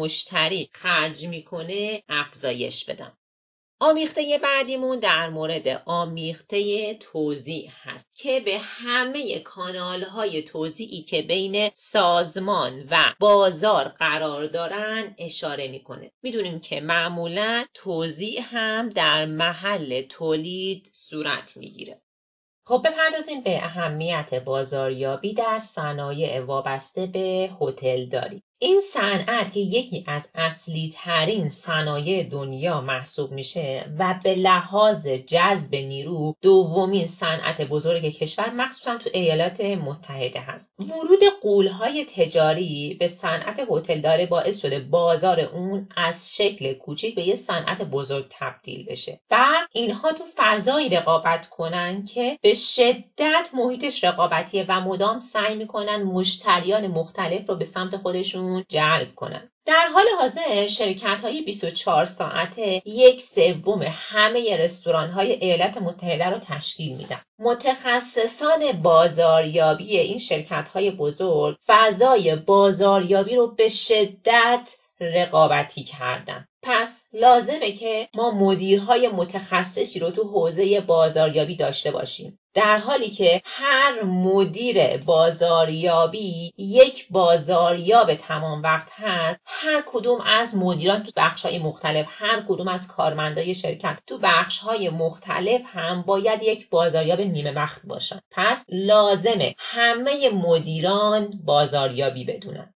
مشتری خرج می‌کنه افزایش بدم. آمیخته بعدیمون در مورد آمیخته توزیع هست که به همه کانال های توزیعی که بین سازمان و بازار قرار دارن اشاره می‌کنه. می‌دونیم که معمولا توزیع هم در محل تولید صورت می‌گیره. خب بپردازیم به اهمیت بازاریابی در صنایع وابسته به هتل داری این صنعت که یکی از اصلی ترین صنایع دنیا محسوب میشه و به لحاظ جذب نیرو دومین صنعت بزرگ کشور مخصوصا تو ایالات متحده هست. ورود قولهای تجاری به صنعت هتلداری باعث شده بازار اون از شکل کوچیک به یه صنعت بزرگ تبدیل بشه و اینها تو فضایی رقابت کنن که به شدت محیطش رقابتیه و مدام سعی می‌کنن مشتریان مختلف رو به سمت خودشون جلب کنند. در حال حاضر شرکت های 24 ساعته یک سوم همه رستوران های ایالات متحده رو تشکیل میدن. متخصصان بازاریابی این شرکت های بزرگ فضای بازاریابی رو به شدت رقابتی کردن. پس لازمه که ما مدیرهای متخصصی رو تو حوزه بازاریابی داشته باشیم. در حالی که هر مدیر بازاریابی یک بازاریاب تمام وقت هست هر کدوم از مدیران تو بخش های مختلف هر کدوم از کارمندای شرکت تو بخش های مختلف هم باید یک بازاریاب نیمه وقت باشن. پس لازمه همه مدیران بازاریابی بدونن.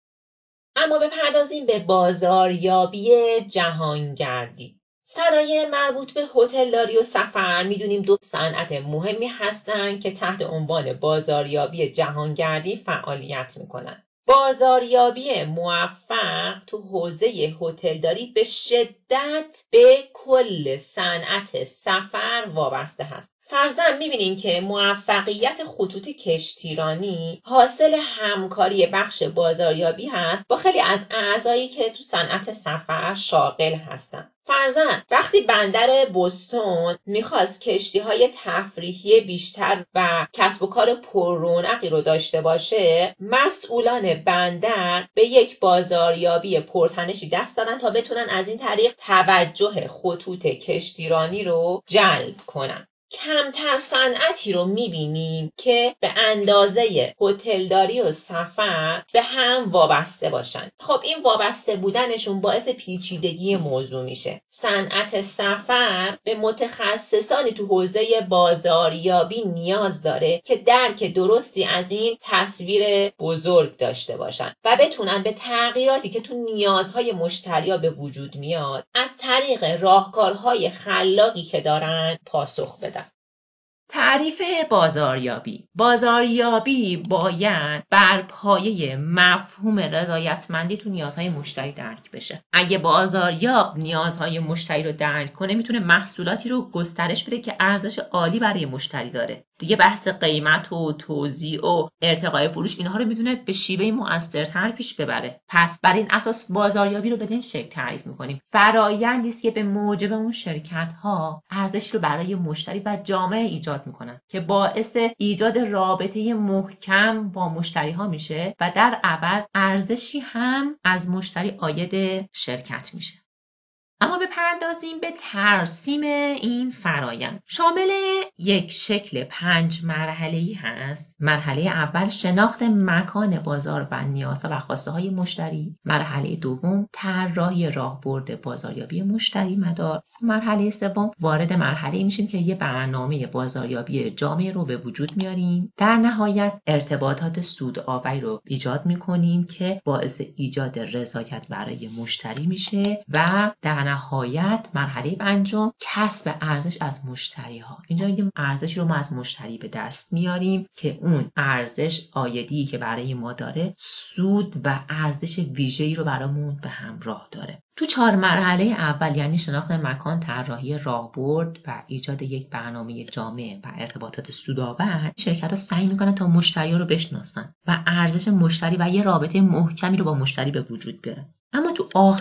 اما بپردازیم به بازاریابی جهانگردی. صنایع مربوط به هتلداری و سفر می‌دونیم دو صنعت مهمی هستند که تحت عنوان بازاریابی جهانگردی فعالیت می‌کنند بازاریابی موفق تو حوزه هتلداری به شدت به کل صنعت سفر وابسته هست. فرزن می‌بینیم که موفقیت خطوط کشتیرانی حاصل همکاری بخش بازاریابی هست با خیلی از اعضایی که تو صنعت سفر شاغل هستن. فرزن وقتی بندر بوستون می‌خواست کشتی های تفریحی بیشتر و کسب و کار پررونقی رو داشته باشه مسئولان بندر به یک بازاریابی پرتنشی دست دادن تا بتونن از این طریق توجه خطوط کشتیرانی رو جلب کنن. کمتر صنعتی رو می‌بینیم که به اندازه هتلداری و سفر به هم وابسته باشن. خب این وابسته بودنشون باعث پیچیدگی موضوع میشه. صنعت سفر به متخصصانی تو حوزه بازاریابی نیاز داره که درک درستی از این تصویر بزرگ داشته باشن و بتونن به تغییراتی که تو نیازهای مشتریا به وجود میاد از طریق راهکارهای خلاقی که دارن پاسخ بدن. تعریف بازاریابی. بازاریابی باید بر پایه مفهوم رضایتمندی تو نیازهای مشتری درک بشه. اگه بازاریاب نیازهای مشتری رو درک کنه می‌تونه محصولاتی رو گسترش بده که ارزش عالی برای مشتری داره. دیگه بحث قیمت و توزیع و ارتقای فروش اینها رو می‌تونه به شیوه مؤثرتر پیش ببره. پس بر این اساس بازاریابی رو به این شکل تعریف می‌کنیم. فرایندی است که به موجب اون شرکت ها ارزش رو برای مشتری و جامعه ایجاد می‌کنن که باعث ایجاد رابطه محکم با مشتری ها میشه و در عوض ارزشی هم از مشتری آید شرکت میشه. اما بپردازیم به ترسیم این فرایند. شامل یک شکل پنج مرحله ای هست. مرحله اول شناخت مکان بازار و نیازها و خواسته های مشتری. مرحله دوم طراحی راهبرد بازاریابی مشتری مدار. مرحله سوم وارد مرحله میشیم که یه برنامه بازاریابی جامع رو به وجود میاریم. در نهایت ارتباطات سود آوری رو ایجاد می‌کنیم که باعث ایجاد رضایت برای مشتری میشه و در نهایت مرحله پنجم کسب ارزش از مشتری ها اینجا یه ارزشی رو ما از مشتری به دست میاریم که اون ارزش آیدی که برای ما داره سود و ارزش ویژه‌ای رو برامون به همراه داره. تو چهار مرحله اول یعنی شناخت مکان طراحی راهبرد و ایجاد یک برنامه جامع و ارتباطات سودآور شرکت ها سعی می‌کنن تا مشتری رو بشناسن و ارزش مشتری و یه رابطه محکمی رو با مشتری به وجود بیارن اما تو آخر